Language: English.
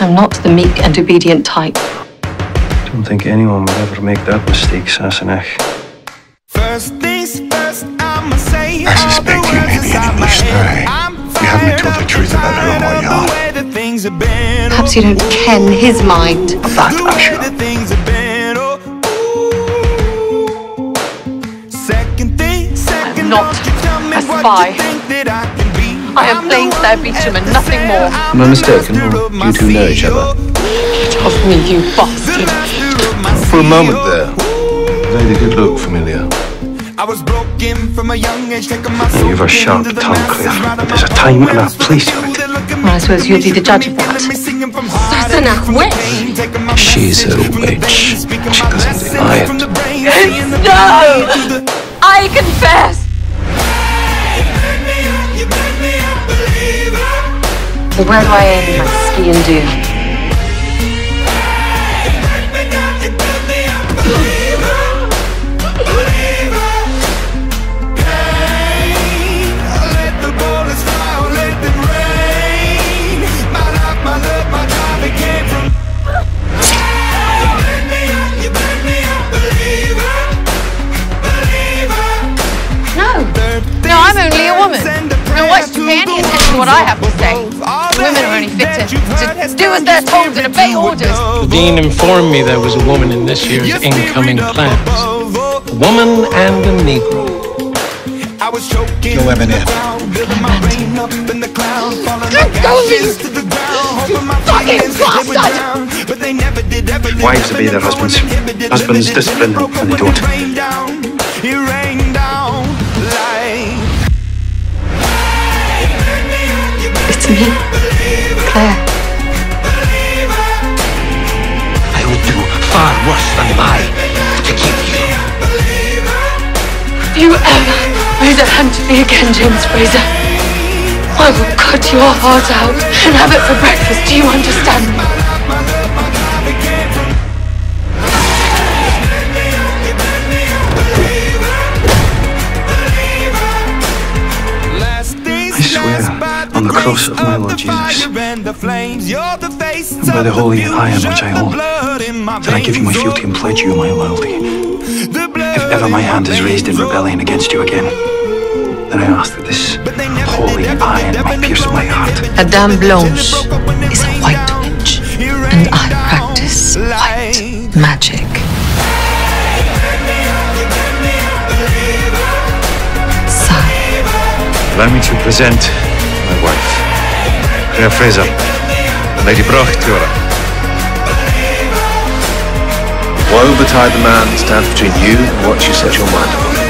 I'm not the meek and obedient type. I don't think anyone would ever make that mistake, Sassenach. First things first, I'ma say I suspect you may be an English spy. You haven't told the truth about her Royale. Perhaps you don't ken his mind. Of that, I'm sure. I'm not a spy. I am Blaine Claire Beauchamp and nothing more. Am I mistaken, or do you two know each other? Get off me, you bastard. For a moment there, they did look familiar. I was broken from a young age, taking my You have a sharp tongue, Cliff, but there's a time and a place for it. Well, I suppose you'll be the judge of that. Sassenach witch? She's a witch. She doesn't deny it. No! I confess! So where do I aim my sgian-dubh? No. No, I'm only a woman. No pay any attention to what I have to say. Women are only fit to, to do as they're told and obey orders. The dean informed me there was a woman in this year's incoming class. A woman and a Negro. Go Eminem. Wives obey their husbands. Husbands discipline them when they don't. Than lie to keep you. If you ever raise a hand to me again, James Fraser, I will cut your heart out and have it for breakfast. Do you understand me? I swear on the cross of my Lord Jesus, and by the holy iron which I hold, that I give you my fealty and pledge you my loyalty. If ever my hand is raised in rebellion against you again, then I ask that this holy iron may pierce my heart. Madame Blanche is a white witch, and I practice white magic. Sigh. Allow me to present my wife, Claire Fraser, and Lady Broch Tuarach. Woe betide the man stands between you and what you set your mind upon.